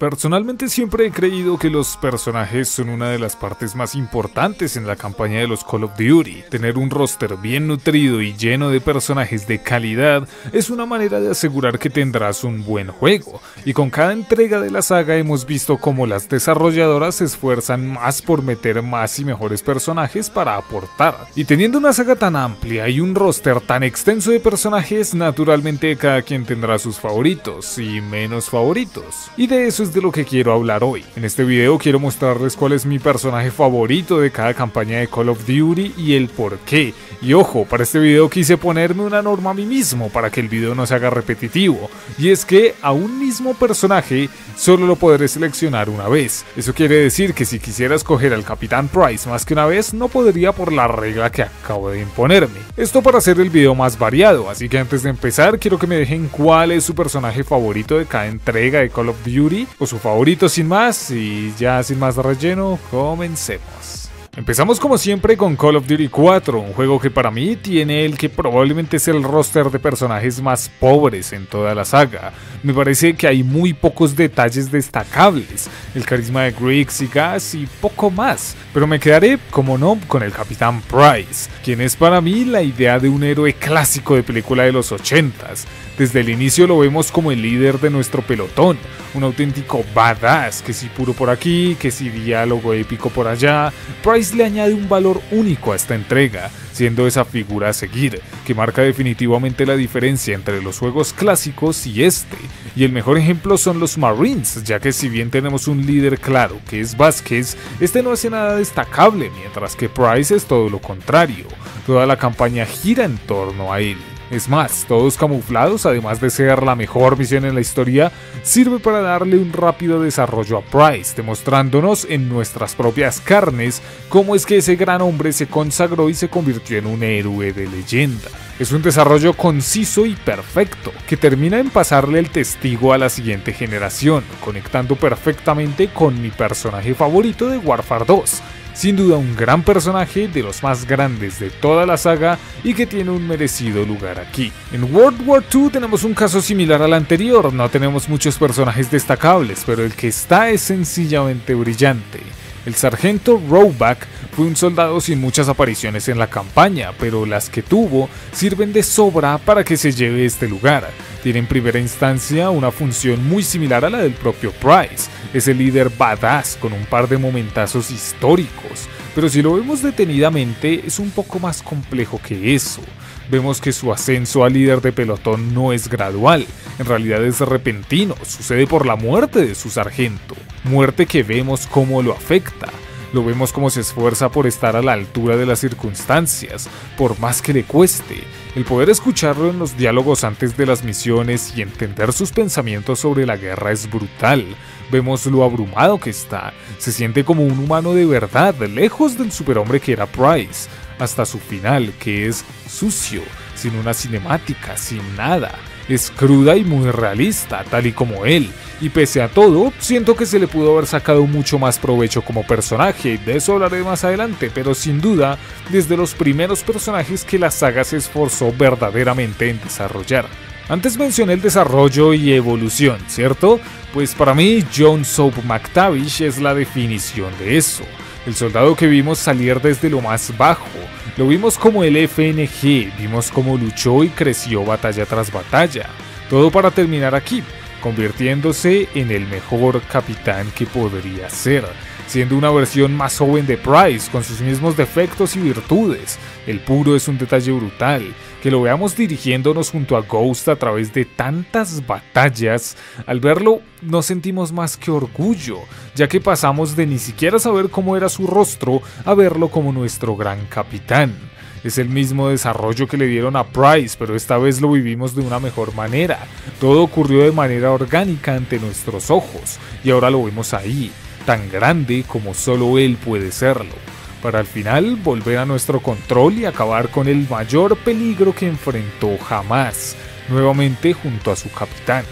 Personalmente siempre he creído que los personajes son una de las partes más importantes en la campaña de los Call of Duty. Tener un roster bien nutrido y lleno de personajes de calidad es una manera de asegurar que tendrás un buen juego. Y con cada entrega de la saga hemos visto cómo las desarrolladoras se esfuerzan más por meter más y mejores personajes para aportar. Y teniendo una saga tan amplia y un roster tan extenso de personajes, naturalmente cada quien tendrá sus favoritos y menos favoritos. Y de eso es de lo que quiero hablar hoy. En este video quiero mostrarles cuál es mi personaje favorito de cada campaña de Call of Duty y el por qué. Y ojo, para este video quise ponerme una norma a mí mismo para que el video no se haga repetitivo. Y es que a un mismo personaje solo lo podré seleccionar una vez. Eso quiere decir que si quisiera escoger al Capitán Price más que una vez, no podría por la regla que acabo de imponerme. Esto para hacer el video más variado, así que antes de empezar quiero que me dejen cuál es su personaje favorito de cada entrega de Call of Duty o su favorito sin más y ya sin más relleno, comencemos. Empezamos como siempre con Call of Duty 4, un juego que para mí tiene el que probablemente es el roster de personajes más pobres en toda la saga. Me parece que hay muy pocos detalles destacables, el carisma de Griggs y Gas y poco más, pero me quedaré, como no, con el Capitán Price, quien es para mí la idea de un héroe clásico de película de los 80s. Desde el inicio lo vemos como el líder de nuestro pelotón, un auténtico badass, que si puro por aquí, que si diálogo épico por allá. Price le añade un valor único a esta entrega, siendo esa figura a seguir, que marca definitivamente la diferencia entre los juegos clásicos y este. Y el mejor ejemplo son los Marines, ya que si bien tenemos un líder claro que es Vázquez, este no hace nada destacable, mientras que Price es todo lo contrario. Toda la campaña gira en torno a él. Es más, todos camuflados, además de ser la mejor misión en la historia, sirve para darle un rápido desarrollo a Price, demostrándonos en nuestras propias carnes cómo es que ese gran hombre se consagró y se convirtió en un héroe de leyenda. Es un desarrollo conciso y perfecto, que termina en pasarle el testigo a la siguiente generación, conectando perfectamente con mi personaje favorito de Warfare 2, sin duda un gran personaje de los más grandes de toda la saga y que tiene un merecido lugar aquí. En World War II tenemos un caso similar al anterior, no tenemos muchos personajes destacables, pero el que está es sencillamente brillante. El sargento Roebuck fue un soldado sin muchas apariciones en la campaña, pero las que tuvo sirven de sobra para que se lleve este lugar. Tiene en primera instancia una función muy similar a la del propio Price, es el líder badass con un par de momentazos históricos, pero si lo vemos detenidamente es un poco más complejo que eso. Vemos que su ascenso a líder de pelotón no es gradual, en realidad es repentino, sucede por la muerte de su sargento, muerte que vemos cómo lo afecta. Lo vemos como se esfuerza por estar a la altura de las circunstancias, por más que le cueste. El poder escucharlo en los diálogos antes de las misiones y entender sus pensamientos sobre la guerra es brutal. Vemos lo abrumado que está. Se siente como un humano de verdad, lejos del superhombre que era Price, hasta su final, que es sucio, sin una cinemática, sin nada. Es cruda y muy realista, tal y como él, y pese a todo, siento que se le pudo haber sacado mucho más provecho como personaje, de eso hablaré más adelante, pero sin duda, desde los primeros personajes que la saga se esforzó verdaderamente en desarrollar. Antes mencioné el desarrollo y evolución, ¿cierto? Pues para mí John Soap McTavish es la definición de eso. El soldado que vimos salir desde lo más bajo, lo vimos como el FNG, vimos cómo luchó y creció batalla tras batalla. Todo para terminar aquí, convirtiéndose en el mejor capitán que podría ser, siendo una versión más joven de Price con sus mismos defectos y virtudes. El puro es un detalle brutal, que lo veamos dirigiéndonos junto a Ghost a través de tantas batallas, al verlo no sentimos más que orgullo, ya que pasamos de ni siquiera saber cómo era su rostro a verlo como nuestro gran capitán. Es el mismo desarrollo que le dieron a Price, pero esta vez lo vivimos de una mejor manera. Todo ocurrió de manera orgánica ante nuestros ojos, y ahora lo vemos ahí, tan grande como solo él puede serlo, para al final volver a nuestro control y acabar con el mayor peligro que enfrentó jamás, nuevamente junto a su capitán.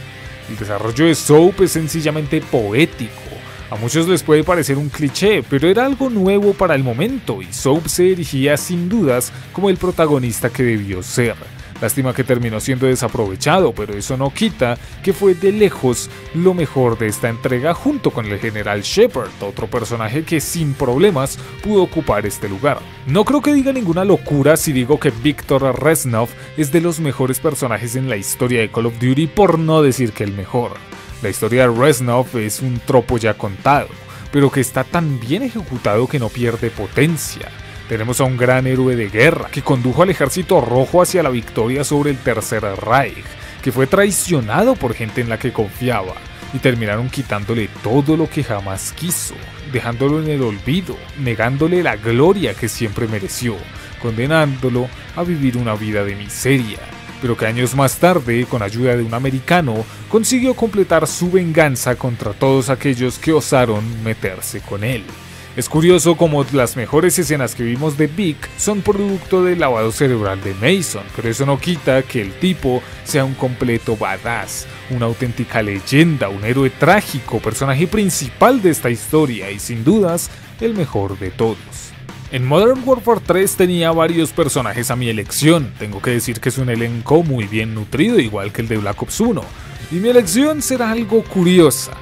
El desarrollo de Soap es sencillamente poético, a muchos les puede parecer un cliché, pero era algo nuevo para el momento y Soap se erigía sin dudas como el protagonista que debió ser. Lástima que terminó siendo desaprovechado, pero eso no quita que fue de lejos lo mejor de esta entrega junto con el general Shepard, otro personaje que sin problemas pudo ocupar este lugar. No creo que diga ninguna locura si digo que Viktor Reznov es de los mejores personajes en la historia de Call of Duty, por no decir que el mejor. La historia de Reznov es un tropo ya contado, pero que está tan bien ejecutado que no pierde potencia tenemos a un gran héroe de guerra que condujo al ejército rojo hacia la victoria sobre el Tercer Reich, que fue traicionado por gente en la que confiaba y terminaron quitándole todo lo que jamás quiso, dejándolo en el olvido, negándole la gloria que siempre mereció, condenándolo a vivir una vida de miseria, pero que años más tarde, con ayuda de un americano, consiguió completar su venganza contra todos aquellos que osaron meterse con él. Es curioso como las mejores escenas que vimos de Vic son producto del lavado cerebral de Mason, pero eso no quita que el tipo sea un completo badass, una auténtica leyenda, un héroe trágico, personaje principal de esta historia y sin dudas el mejor de todos. En Modern Warfare 3 tenía varios personajes a mi elección, tengo que decir que es un elenco muy bien nutrido igual que el de Black Ops 1, y mi elección será algo curiosa.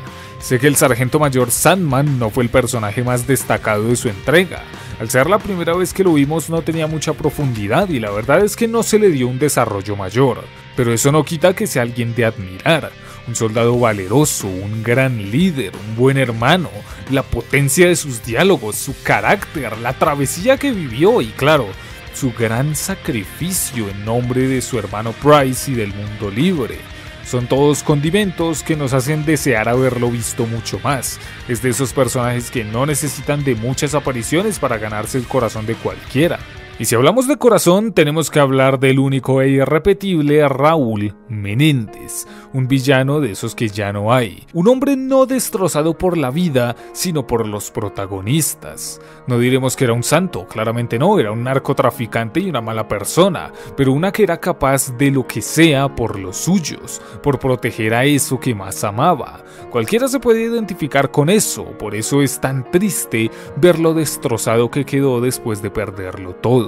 Sé que el sargento mayor Sandman no fue el personaje más destacado de su entrega. Al ser la primera vez que lo vimos no tenía mucha profundidad y la verdad es que no se le dio un desarrollo mayor. Pero eso no quita que sea alguien de admirar. Un soldado valeroso, un gran líder, un buen hermano, la potencia de sus diálogos, su carácter, la travesía que vivió y claro, su gran sacrificio en nombre de su hermano Price y del mundo libre. Son todos condimentos que nos hacen desear haberlo visto mucho más. Es de esos personajes que no necesitan de muchas apariciones para ganarse el corazón de cualquiera. Y si hablamos de corazón, tenemos que hablar del único e irrepetible Raúl Menéndez, un villano de esos que ya no hay. Un hombre no destrozado por la vida, sino por los protagonistas. No diremos que era un santo, claramente no, era un narcotraficante y una mala persona, pero una que era capaz de lo que sea por los suyos, por proteger a eso que más amaba. Cualquiera se puede identificar con eso, por eso es tan triste ver lo destrozado que quedó después de perderlo todo.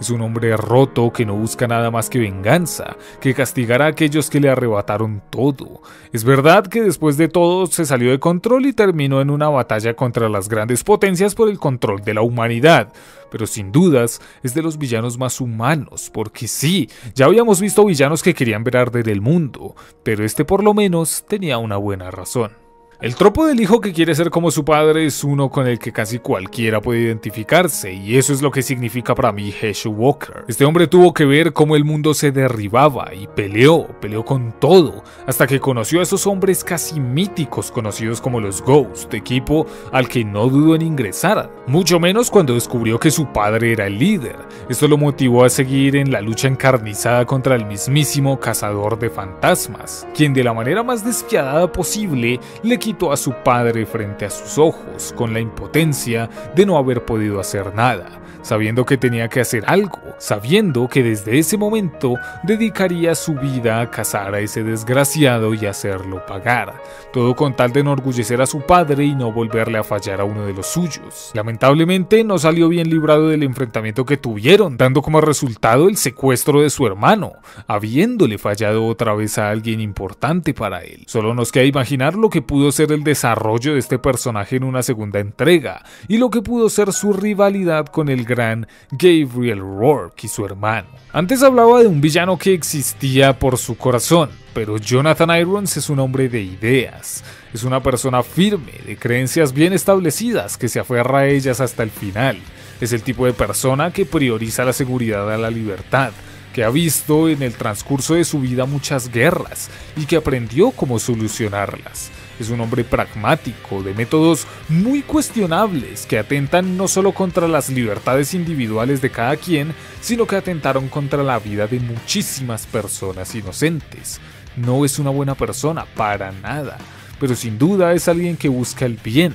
Es un hombre roto que no busca nada más que venganza, que castigará a aquellos que le arrebataron todo. Es verdad que después de todo se salió de control y terminó en una batalla contra las grandes potencias por el control de la humanidad, pero sin dudas es de los villanos más humanos, porque sí, ya habíamos visto villanos que querían ver arder el mundo, pero este por lo menos tenía una buena razón. El tropo del hijo que quiere ser como su padre es uno con el que casi cualquiera puede identificarse, y eso es lo que significa para mí Hesh Walker. Este hombre tuvo que ver cómo el mundo se derribaba y peleó, peleó con todo, hasta que conoció a esos hombres casi míticos conocidos como los Ghost, equipo al que no dudó en ingresar, mucho menos cuando descubrió que su padre era el líder. Esto lo motivó a seguir en la lucha encarnizada contra el mismísimo cazador de fantasmas, quien de la manera más despiadada posible le quitó a su padre frente a sus ojos, con la impotencia de no haber podido hacer nada sabiendo que tenía que hacer algo, sabiendo que desde ese momento dedicaría su vida a cazar a ese desgraciado y hacerlo pagar, todo con tal de enorgullecer a su padre y no volverle a fallar a uno de los suyos. Lamentablemente no salió bien librado del enfrentamiento que tuvieron, dando como resultado el secuestro de su hermano, habiéndole fallado otra vez a alguien importante para él. Solo nos queda imaginar lo que pudo ser el desarrollo de este personaje en una segunda entrega, y lo que pudo ser su rivalidad con el gran Gabriel Rourke y su hermano. Antes hablaba de un villano que existía por su corazón, pero Jonathan Irons es un hombre de ideas. Es una persona firme, de creencias bien establecidas, que se aferra a ellas hasta el final. Es el tipo de persona que prioriza la seguridad a la libertad, que ha visto en el transcurso de su vida muchas guerras y que aprendió cómo solucionarlas. Es un hombre pragmático, de métodos muy cuestionables, que atentan no solo contra las libertades individuales de cada quien, sino que atentaron contra la vida de muchísimas personas inocentes. No es una buena persona, para nada, pero sin duda es alguien que busca el bien,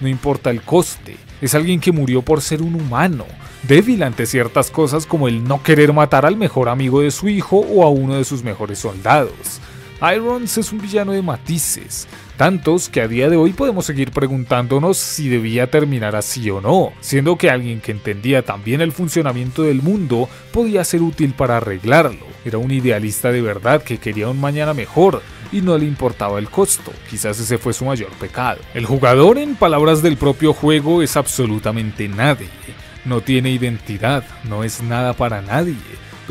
no importa el coste, es alguien que murió por ser un humano, débil ante ciertas cosas como el no querer matar al mejor amigo de su hijo o a uno de sus mejores soldados Irons es un villano de matices, tantos que a día de hoy podemos seguir preguntándonos si debía terminar así o no, siendo que alguien que entendía también el funcionamiento del mundo podía ser útil para arreglarlo. Era un idealista de verdad que quería un mañana mejor y no le importaba el costo, quizás ese fue su mayor pecado. El jugador, en palabras del propio juego, es absolutamente nadie, no tiene identidad, no es nada para nadie,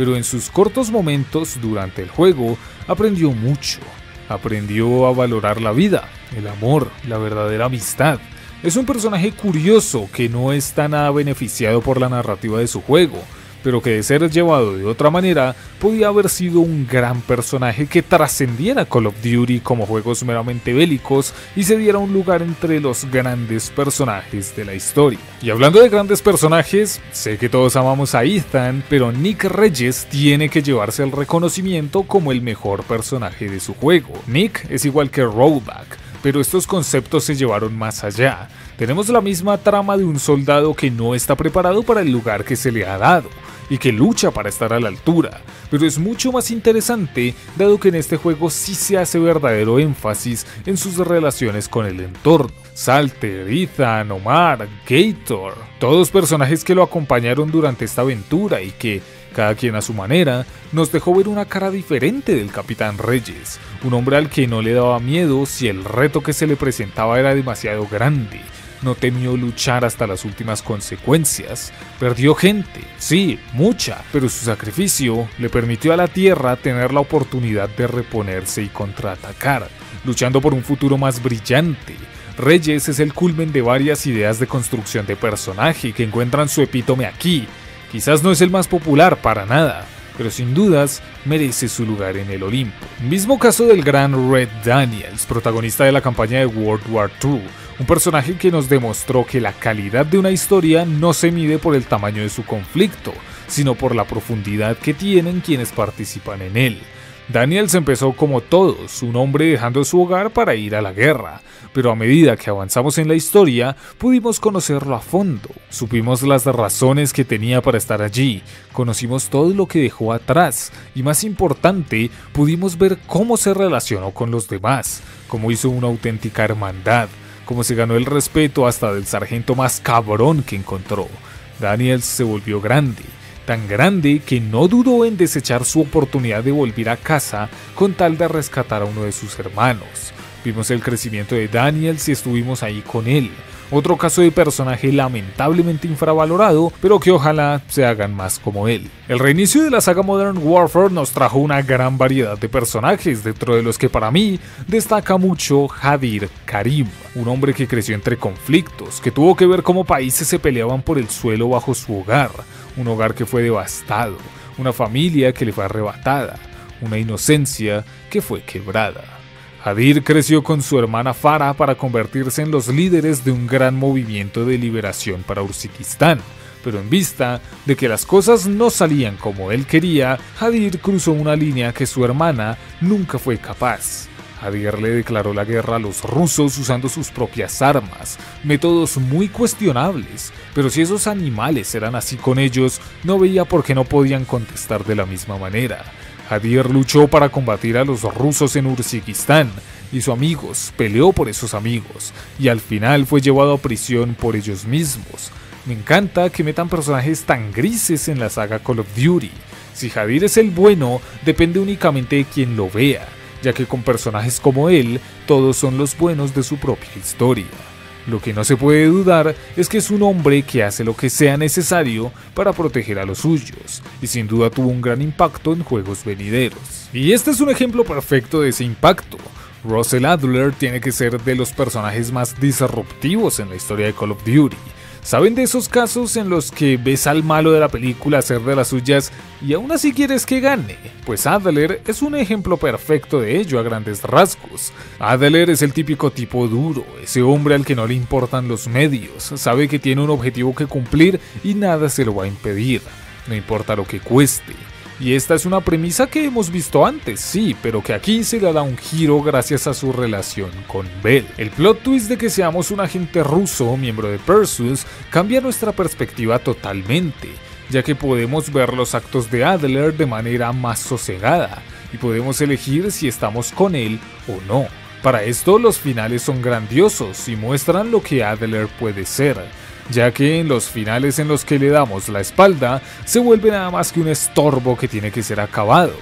pero en sus cortos momentos durante el juego aprendió mucho. Aprendió a valorar la vida, el amor, la verdadera amistad. Es un personaje curioso que no está nada beneficiado por la narrativa de su juego, pero que de ser llevado de otra manera podía haber sido un gran personaje que trascendiera Call of Duty como juegos meramente bélicos y se diera un lugar entre los grandes personajes de la historia. Y hablando de grandes personajes, sé que todos amamos a Ethan, pero Nick Reyes tiene que llevarse el reconocimiento como el mejor personaje de su juego. Nick es igual que Rollback, pero estos conceptos se llevaron más allá. Tenemos la misma trama de un soldado que no está preparado para el lugar que se le ha dado y que lucha para estar a la altura, pero es mucho más interesante dado que en este juego sí se hace verdadero énfasis en sus relaciones con el entorno. Salter, Ethan, Omar, Gator, todos personajes que lo acompañaron durante esta aventura y que, cada quien a su manera, nos dejó ver una cara diferente del Capitán Reyes, un hombre al que no le daba miedo si el reto que se le presentaba era demasiado grande no temió luchar hasta las últimas consecuencias. Perdió gente, sí, mucha, pero su sacrificio le permitió a la Tierra tener la oportunidad de reponerse y contraatacar, luchando por un futuro más brillante. Reyes es el culmen de varias ideas de construcción de personaje que encuentran su epítome aquí. Quizás no es el más popular para nada, pero sin dudas merece su lugar en el Olimpo. Mismo caso del gran Red Daniels, protagonista de la campaña de World War II, un personaje que nos demostró que la calidad de una historia no se mide por el tamaño de su conflicto, sino por la profundidad que tienen quienes participan en él. Daniels empezó como todos, un hombre dejando su hogar para ir a la guerra, pero a medida que avanzamos en la historia pudimos conocerlo a fondo, supimos las razones que tenía para estar allí, conocimos todo lo que dejó atrás. Y más importante, pudimos ver cómo se relacionó con los demás, cómo hizo una auténtica hermandad, como se ganó el respeto hasta del sargento más cabrón que encontró. Daniels se volvió grande, tan grande que no dudó en desechar su oportunidad de volver a casa con tal de rescatar a uno de sus hermanos. Vimos el crecimiento de Daniels y estuvimos ahí con él, otro caso de personaje lamentablemente infravalorado, pero que ojalá se hagan más como él. El reinicio de la saga Modern Warfare nos trajo una gran variedad de personajes, dentro de los que para mí destaca mucho Hadir Karim, un hombre que creció entre conflictos, que tuvo que ver cómo países se peleaban por el suelo bajo su hogar, un hogar que fue devastado, una familia que le fue arrebatada, una inocencia que fue quebrada. Hadir creció con su hermana Farah para convertirse en los líderes de un gran movimiento de liberación para Urzikistán, pero en vista de que las cosas no salían como él quería, Hadir cruzó una línea que su hermana nunca fue capaz. Hadir le declaró la guerra a los rusos usando sus propias armas, métodos muy cuestionables, pero si esos animales eran así con ellos, no veía por qué no podían contestar de la misma manera. Hadir luchó para combatir a los rusos en Urzikistán y sus amigos peleó por esos amigos y al final fue llevado a prisión por ellos mismos. Me encanta que metan personajes tan grises en la saga Call of Duty. Si Hadir es el bueno, depende únicamente de quien lo vea, ya que con personajes como él, todos son los buenos de su propia historia. Lo que no se puede dudar es que es un hombre que hace lo que sea necesario para proteger a los suyos, y sin duda tuvo un gran impacto en juegos venideros. Y este es un ejemplo perfecto de ese impacto. Russell Adler tiene que ser de los personajes más disruptivos en la historia de Call of Duty, ¿Saben de esos casos en los que ves al malo de la película hacer de las suyas y aún así quieres que gane? Pues Adler es un ejemplo perfecto de ello a grandes rasgos. Adler es el típico tipo duro, ese hombre al que no le importan los medios, sabe que tiene un objetivo que cumplir y nada se lo va a impedir, no importa lo que cueste. Y esta es una premisa que hemos visto antes, sí, pero que aquí se le da un giro gracias a su relación con Bell. El plot twist de que seamos un agente ruso, miembro de Perseus, cambia nuestra perspectiva totalmente, ya que podemos ver los actos de Adler de manera más sosegada, y podemos elegir si estamos con él o no. Para esto los finales son grandiosos y muestran lo que Adler puede ser, ya que en los finales en los que le damos la espalda se vuelve nada más que un estorbo que tiene que ser acabado,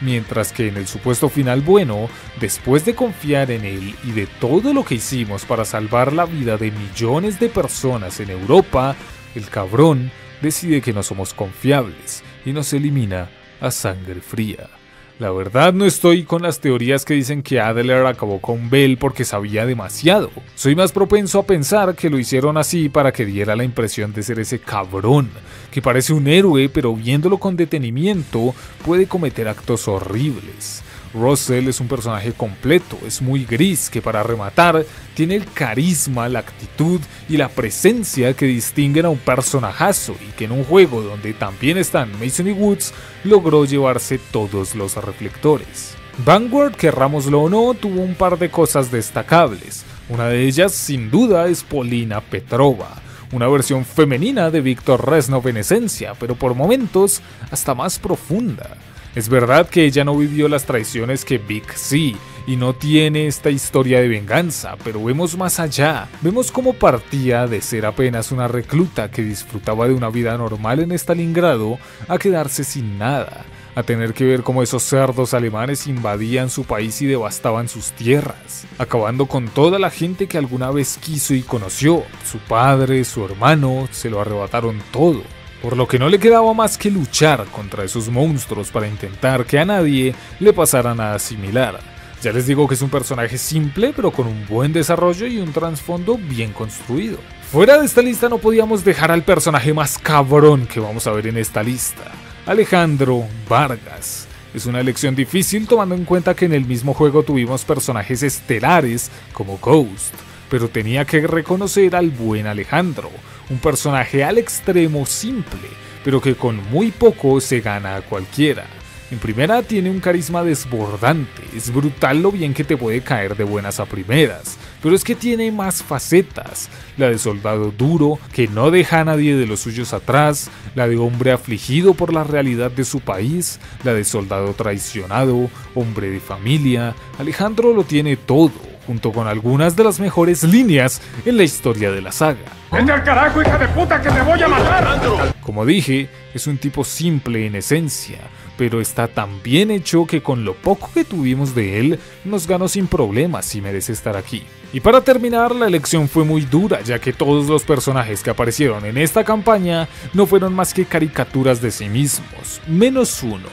mientras que en el supuesto final bueno, después de confiar en él y de todo lo que hicimos para salvar la vida de millones de personas en Europa, el cabrón decide que no somos confiables y nos elimina a sangre fría. La verdad no estoy con las teorías que dicen que Adler acabó con Bell porque sabía demasiado. Soy más propenso a pensar que lo hicieron así para que diera la impresión de ser ese cabrón, que parece un héroe pero viéndolo con detenimiento puede cometer actos horribles. Russell es un personaje completo, es muy gris, que para rematar tiene el carisma, la actitud y la presencia que distinguen a un personajazo y que en un juego donde también están Mason y Woods logró llevarse todos los reflectores. Vanguard, querrámoslo o no, tuvo un par de cosas destacables. Una de ellas, sin duda, es Polina Petrova, una versión femenina de Víctor Reznov en esencia, pero por momentos hasta más profunda. Es verdad que ella no vivió las traiciones que Vic sí, y no tiene esta historia de venganza, pero vemos más allá. Vemos cómo partía de ser apenas una recluta que disfrutaba de una vida normal en Stalingrado a quedarse sin nada, a tener que ver cómo esos cerdos alemanes invadían su país y devastaban sus tierras, acabando con toda la gente que alguna vez quiso y conoció. Su padre, su hermano, se lo arrebataron todo por lo que no le quedaba más que luchar contra esos monstruos para intentar que a nadie le pasara nada similar. Ya les digo que es un personaje simple pero con un buen desarrollo y un trasfondo bien construido. Fuera de esta lista no podíamos dejar al personaje más cabrón que vamos a ver en esta lista, Alejandro Vargas. Es una elección difícil tomando en cuenta que en el mismo juego tuvimos personajes estelares como Ghost, pero tenía que reconocer al buen Alejandro, un personaje al extremo simple, pero que con muy poco se gana a cualquiera. En primera tiene un carisma desbordante, es brutal lo bien que te puede caer de buenas a primeras, pero es que tiene más facetas, la de soldado duro, que no deja a nadie de los suyos atrás, la de hombre afligido por la realidad de su país, la de soldado traicionado, hombre de familia, Alejandro lo tiene todo, junto con algunas de las mejores líneas en la historia de la saga. ¡Vete al carajo, hija de puta, que te voy a matar! Como dije, es un tipo simple en esencia, pero está tan bien hecho que con lo poco que tuvimos de él, nos ganó sin problemas y merece estar aquí. Y para terminar, la elección fue muy dura, ya que todos los personajes que aparecieron en esta campaña no fueron más que caricaturas de sí mismos, menos uno.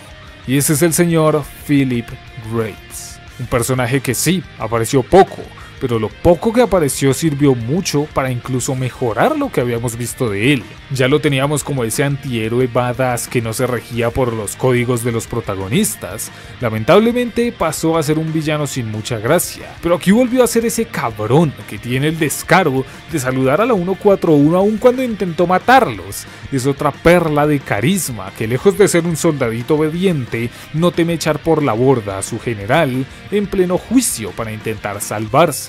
Y ese es el señor Philip Graves. Un personaje que sí, apareció poco, pero lo poco que apareció sirvió mucho para incluso mejorar lo que habíamos visto de él. Ya lo teníamos como ese antihéroe badass que no se regía por los códigos de los protagonistas. Lamentablemente pasó a ser un villano sin mucha gracia, pero aquí volvió a ser ese cabrón que tiene el descaro de saludar a la 141 aun cuando intentó matarlos. Es otra perla de carisma que lejos de ser un soldadito obediente, no teme echar por la borda a su general en pleno juicio para intentar salvarse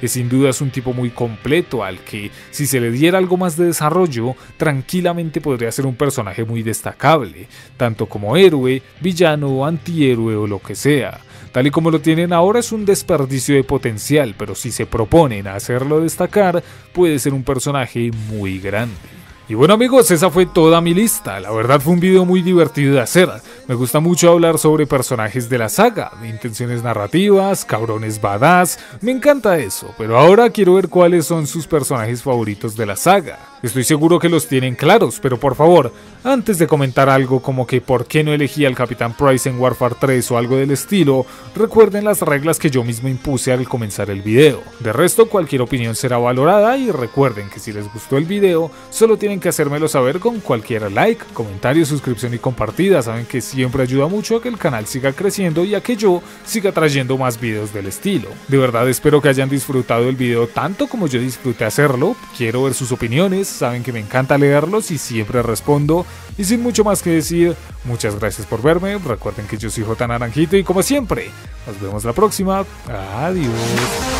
que sin duda es un tipo muy completo al que, si se le diera algo más de desarrollo, tranquilamente podría ser un personaje muy destacable, tanto como héroe, villano, antihéroe o lo que sea. Tal y como lo tienen ahora es un desperdicio de potencial, pero si se proponen hacerlo destacar, puede ser un personaje muy grande. Y bueno amigos, esa fue toda mi lista. La verdad fue un video muy divertido de hacer. Me gusta mucho hablar sobre personajes de la saga, de intenciones narrativas, cabrones badass, me encanta eso. Pero ahora quiero ver cuáles son sus personajes favoritos de la saga. Estoy seguro que los tienen claros, pero por favor, antes de comentar algo como que por qué no elegí al Capitán Price en Warfare 3 o algo del estilo, recuerden las reglas que yo mismo impuse al comenzar el video. De resto, cualquier opinión será valorada y recuerden que si les gustó el video, solo tienen que hacérmelo saber con cualquier like, comentario, suscripción y compartida. Saben que siempre ayuda mucho a que el canal siga creciendo y a que yo siga trayendo más videos del estilo. De verdad espero que hayan disfrutado el video tanto como yo disfruté hacerlo. Quiero ver sus opiniones saben que me encanta leerlos y siempre respondo. Y sin mucho más que decir, muchas gracias por verme, recuerden que yo soy J Naranjito y como siempre, nos vemos la próxima. Adiós.